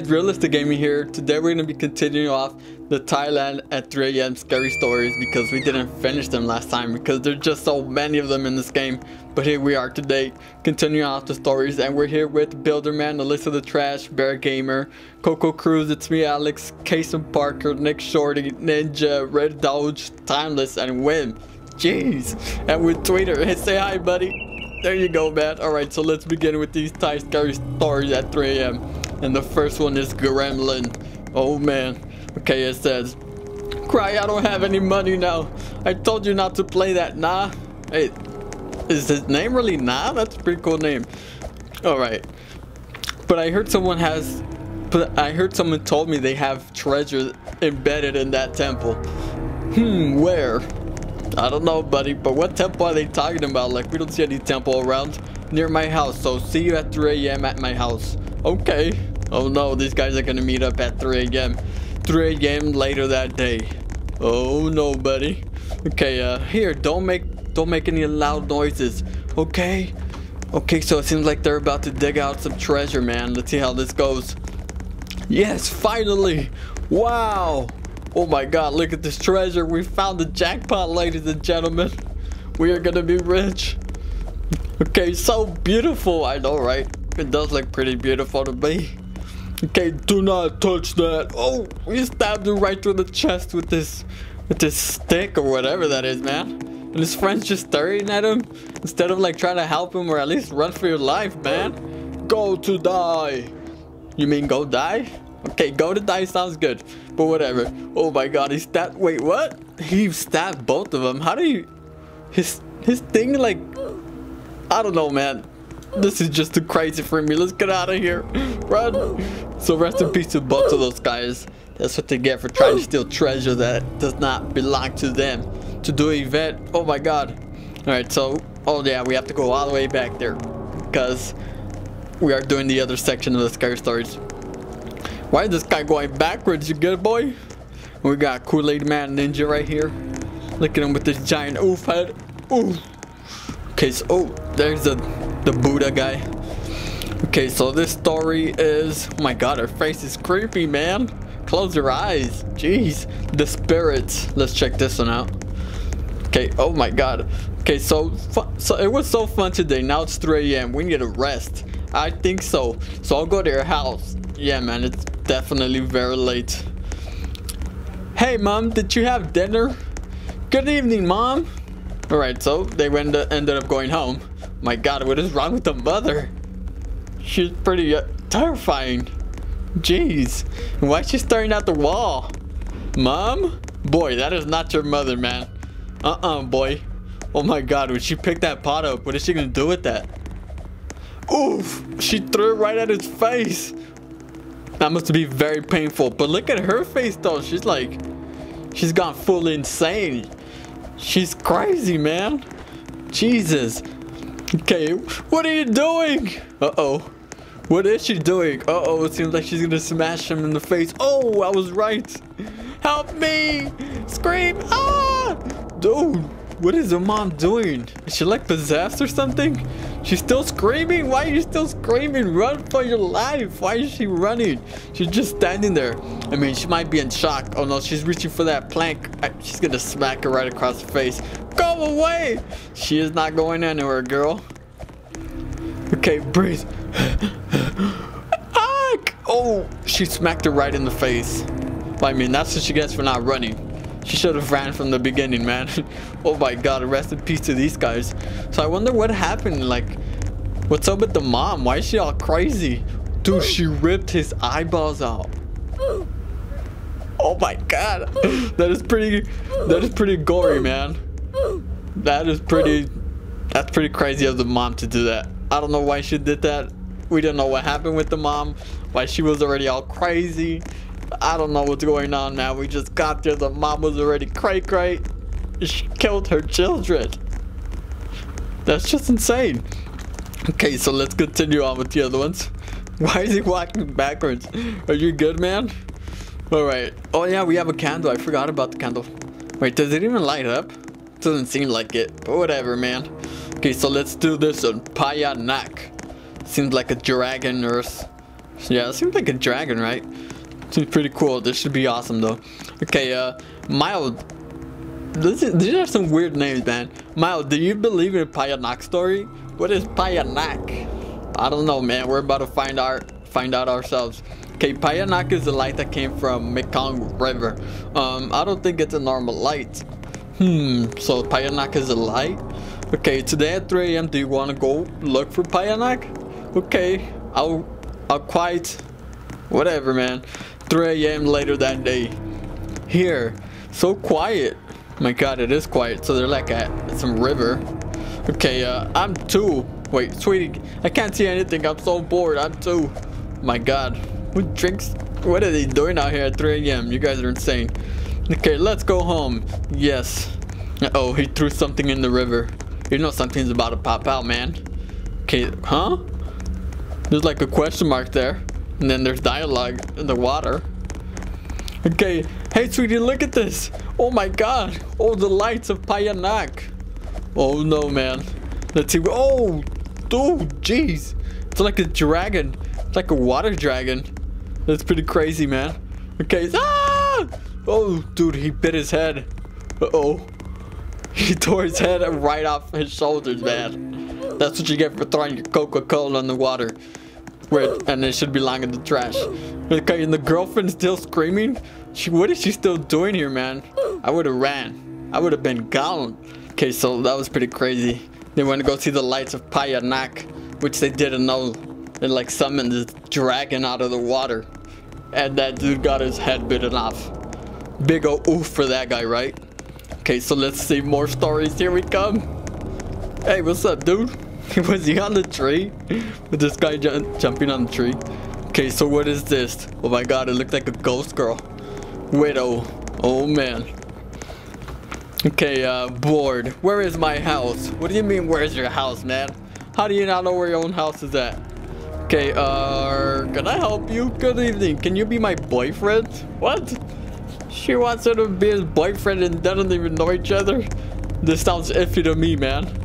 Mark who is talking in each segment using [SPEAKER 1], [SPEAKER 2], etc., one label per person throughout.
[SPEAKER 1] guys, Realistic Gaming here. Today we're going to be continuing off the Thailand at 3 a.m. scary stories because we didn't finish them last time because there's just so many of them in this game. But here we are today, continuing off the stories and we're here with Builderman, Alyssa the List of the Trash, Bear Gamer, Coco Cruz, it's me Alex, Kason Parker, Nick Shorty, Ninja, Red Doge, Timeless, and Wim. Jeez. And with Twitter, hey say hi buddy. There you go man. Alright, so let's begin with these Thai scary stories at 3 a.m. And the first one is Gremlin. Oh man. Okay, it says, Cry, I don't have any money now. I told you not to play that, nah. Hey, is his name really Nah? That's a pretty cool name. Alright. But I heard someone has, but I heard someone told me they have treasure embedded in that temple. Hmm, where? I don't know, buddy, but what temple are they talking about? Like, we don't see any temple around near my house, so see you at 3 a.m. at my house. Okay. Oh no, these guys are gonna meet up at 3 a.m. 3 a.m. later that day. Oh no, buddy. Okay, uh, here, don't make, don't make any loud noises. Okay? Okay, so it seems like they're about to dig out some treasure, man. Let's see how this goes. Yes, finally! Wow! Oh my god, look at this treasure. We found the jackpot, ladies and gentlemen. We are gonna be rich. Okay, so beautiful. I know, right? It does look pretty beautiful to me. Okay, do not touch that. Oh, we stabbed him right through the chest with this with this stick or whatever that is, man. And his friend's just staring at him instead of like trying to help him or at least run for your life, man. Go to die. You mean go die? Okay, go to die sounds good. But whatever. Oh my god, he stabbed wait, what? He stabbed both of them. How do you his his thing like I don't know, man. This is just too crazy for me. Let's get out of here. Run. So rest in peace to both of those guys. That's what they get for trying to steal treasure that does not belong to them. To do an event. Oh my god. Alright, so, oh yeah, we have to go all the way back there. Because we are doing the other section of the scary stories. Why is this guy going backwards, you good boy? We got Kool-Aid Man Ninja right here. Look at him with this giant oof head. Oof. Okay, so, oh, there's the, the Buddha guy. Okay, so this story is, oh my god, her face is creepy, man. Close your eyes. Jeez. The spirits. Let's check this one out. Okay, oh my god. Okay, so, so it was so fun today. Now it's 3 a.m. We need to rest. I think so. So I'll go to your house. Yeah, man, it's definitely very late. Hey, mom, did you have dinner? Good evening, mom. Alright, so they ended up going home. My god, what is wrong with the mother? She's pretty uh, terrifying. Jeez, why is she staring at the wall? Mom? Boy, that is not your mother, man. Uh-uh, boy. Oh my god, when she picked that pot up, what is she gonna do with that? Oof, she threw it right at his face. That must be very painful. But look at her face though. She's like, she's gone full insane. She's crazy, man. Jesus. Okay, what are you doing? Uh-oh. What is she doing? Uh-oh, it seems like she's gonna smash him in the face. Oh, I was right. Help me! Scream! Ah! Dude, what is her mom doing? Is she like possessed or something? She's still screaming? Why are you still screaming? Run for your life. Why is she running? She's just standing there. I mean, she might be in shock. Oh no, she's reaching for that plank. She's gonna smack her right across the face. Go away! She is not going anywhere, girl. Okay, breathe. oh, she smacked her right in the face. I mean, that's what she gets for not running. She should have ran from the beginning, man. oh my god, rest in peace to these guys. So I wonder what happened, like, what's up with the mom? Why is she all crazy? Dude, she ripped his eyeballs out. Oh my god. That is pretty, that is pretty gory, man. That is pretty, that's pretty crazy of the mom to do that. I don't know why she did that. We don't know what happened with the mom. Why she was already all crazy. I don't know what's going on now. We just got there. The mom was already cray cray. She killed her children. That's just insane. Okay, so let's continue on with the other ones. Why is he walking backwards? Are you good, man? Alright. Oh yeah, we have a candle. I forgot about the candle. Wait, does it even light up? Doesn't seem like it, but whatever, man. Okay, so let's do this one. Payanak. Seems like a dragon or Yeah, it seems like a dragon, right? Seems pretty cool. This should be awesome, though. Okay, uh, Mild. This is, these are some weird names, man. Mild, do you believe in Payanak story? What is Payanak? I don't know, man. We're about to find out find out ourselves. Okay, Payanak is the light that came from Mekong River. Um, I don't think it's a normal light. Hmm, so Payanak is a light? Okay, today at 3 a.m. do you want to go look for Payanak? Okay, I'll, I'll quite, whatever man. 3 a.m. later that day. Here, so quiet. My god, it is quiet. So they're like at some river. Okay, uh, I'm two. Wait, sweetie, I can't see anything. I'm so bored. I'm two. My god. Who drinks? What are they doing out here at 3 a.m.? You guys are insane. Okay, let's go home. Yes. Uh oh, he threw something in the river. You know something's about to pop out, man. Okay, huh? There's like a question mark there. And then there's dialogue in the water. Okay, hey sweetie, look at this. Oh my god. Oh, the lights of Payanak. Oh no, man. Let's see. Oh, dude, jeez. It's like a dragon. It's like a water dragon. That's pretty crazy, man. Okay. Ah! Oh, dude, he bit his head. Uh-oh. He tore his head right off his shoulders, man. That's what you get for throwing your Coca-Cola in the water. And it should be lying in the trash. Okay, and the girlfriend's still screaming? She, what is she still doing here, man? I would have ran. I would have been gone. Okay, so that was pretty crazy. They went to go see the lights of Payanak, which they didn't know. They like summoned this dragon out of the water. And that dude got his head bitten off. Big ol' oof for that guy, right? Okay, so let's see more stories. Here we come. Hey, what's up, dude? Was he on the tree? With this guy ju jumping on the tree? Okay, so what is this? Oh my god, it looked like a ghost girl. Widow. Oh man. Okay, uh, bored. Where is my house? What do you mean, where's your house, man? How do you not know where your own house is at? Okay, uh, can I help you? Good evening. Can you be my boyfriend? What? She wants her to be his boyfriend and doesn't even know each other? This sounds iffy to me, man.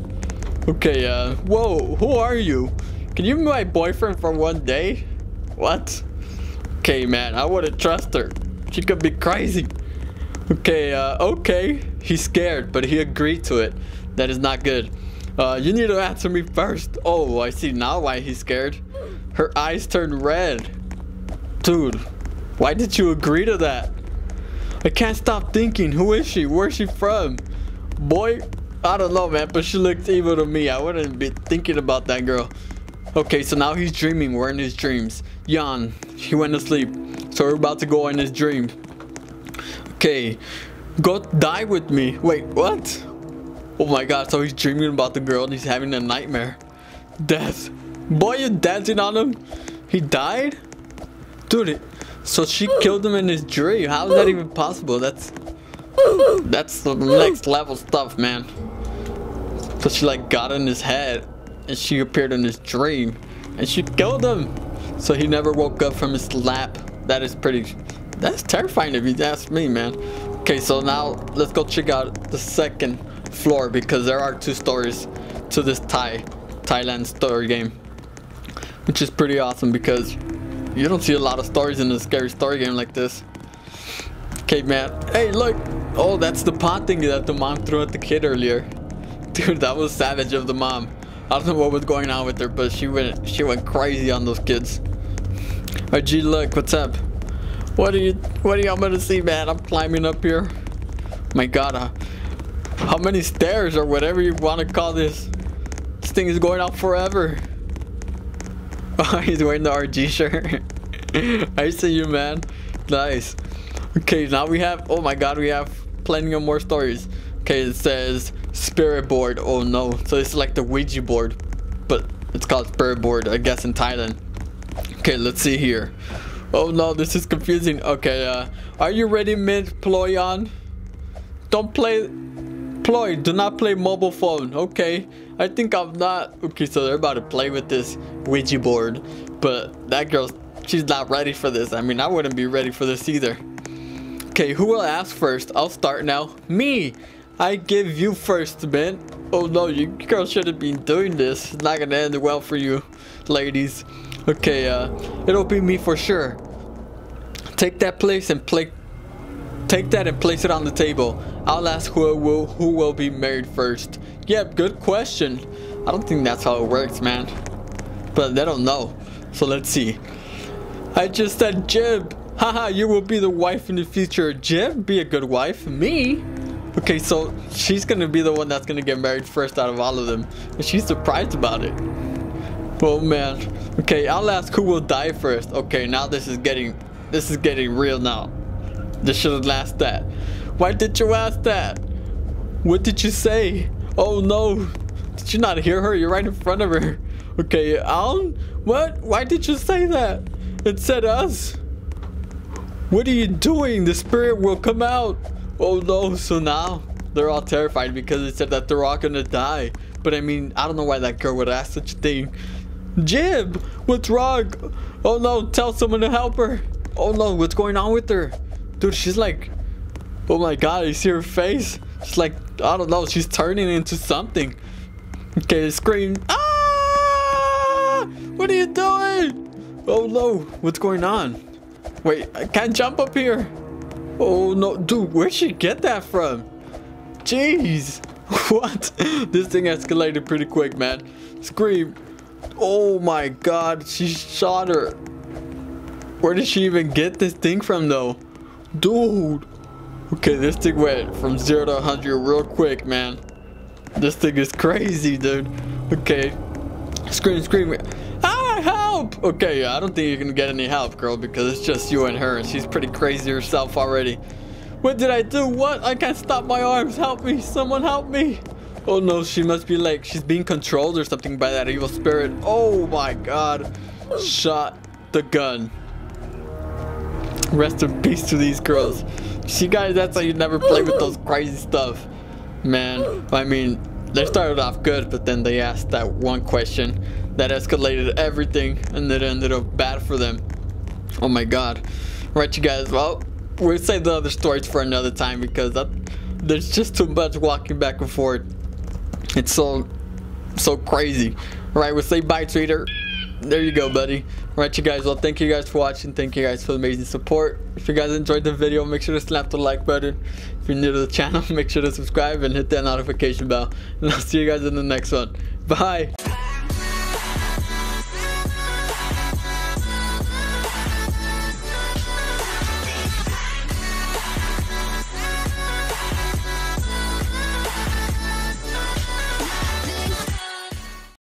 [SPEAKER 1] Okay, uh, whoa, who are you? Can you be my boyfriend for one day? What? Okay, man, I wouldn't trust her. She could be crazy. Okay, uh, okay. He's scared, but he agreed to it. That is not good. Uh, you need to answer me first. Oh, I see now why he's scared. Her eyes turned red. Dude, why did you agree to that? I can't stop thinking. Who is she? Where's she from? Boy, I don't know, man, but she looked evil to me. I wouldn't be thinking about that girl. Okay, so now he's dreaming. We're in his dreams. Jan, he went to sleep. So we're about to go in his dream. Okay, go die with me. Wait, what? Oh my god, so he's dreaming about the girl and he's having a nightmare. Death. Boy, you're dancing on him. He died? Dude, so she killed him in his dream. How is that even possible? That's that's the next level stuff, man. So she like got in his head and she appeared in his dream and she killed him. So he never woke up from his lap. That is pretty that's terrifying if you ask me, man. Okay, so now let's go check out the second floor because there are two stories to this Thai Thailand story game. Which is pretty awesome because you don't see a lot of stories in a scary story game like this. Okay, man. Hey, look. Oh, that's the pot thing that the mom threw at the kid earlier. Dude, that was savage of the mom. I don't know what was going on with her, but she went she went crazy on those kids. Oh, gee, look, what's up? What are you, what are y'all gonna see, man? I'm climbing up here. My God, uh, how many stairs or whatever you want to call this? This thing is going on forever. Oh, he's wearing the RG shirt. I see you, man. Nice. Okay, now we have, oh my God, we have plenty of more stories. Okay, it says spirit board. Oh no. So it's like the Ouija board, but it's called spirit board, I guess in Thailand. Okay, let's see here. Oh no, this is confusing. Okay, uh, are you ready, Mint Ployon? Don't play, Ploy, do not play mobile phone. Okay, I think I'm not. Okay, so they're about to play with this Ouija board, but that girl, she's not ready for this. I mean, I wouldn't be ready for this either. Okay, who will ask first? I'll start now. Me! I give you first, man. Oh no, you girls shouldn't be doing this. It's not gonna end well for you, ladies. Okay, uh, it'll be me for sure. Take that place and play. Take that and place it on the table. I'll ask who will who will be married first. Yep, good question. I don't think that's how it works, man. But they don't know. So let's see. I just said Jib. Haha, you will be the wife in the future. Jib, be a good wife. Me? Okay, so she's gonna be the one that's gonna get married first out of all of them. And she's surprised about it. Oh man. Okay, I'll ask who will die first. Okay, now this is getting this is getting real now. This should have asked that. Why did you ask that? What did you say? Oh no. Did you not hear her? You're right in front of her. Okay, Alan? What? Why did you say that? It said us. What are you doing? The spirit will come out. Oh no, so now they're all terrified because it said that they're all gonna die. But I mean, I don't know why that girl would ask such a thing. Jib, what's wrong? Oh no, tell someone to help her. Oh no, what's going on with her? Dude, she's like, oh my god, you see her face? She's like, I don't know, she's turning into something. Okay, scream. Ah! What are you doing? Oh no, what's going on? Wait, I can't jump up here. Oh no, dude, where'd she get that from? Jeez, what? this thing escalated pretty quick, man. Scream. Oh my god, she shot her. Where did she even get this thing from though? Dude. Okay, this thing went from 0 to 100 real quick, man. This thing is crazy, dude. Okay. Scream, scream. Help! Okay, I don't think you're gonna get any help, girl, because it's just you and her, and she's pretty crazy herself already. What did I do? What? I can't stop my arms. Help me. Someone help me. Oh no, she must be like, she's being controlled or something by that evil spirit. Oh my god. Shot the gun. Rest in peace to these girls. See guys, that's how you never play with those crazy stuff. Man, I mean, they started off good, but then they asked that one question that escalated everything and it ended up bad for them. Oh my god. Right, you guys, well, we'll save the other stories for another time because that, there's just too much walking back and forth. It's so, so crazy. Right, we'll say bye, Twitter there you go buddy. Alright you guys well thank you guys for watching. Thank you guys for the amazing support. If you guys enjoyed the video make sure to slap the like button. If you're new to the channel make sure to subscribe and hit that notification bell. And i'll see you guys in the next one. Bye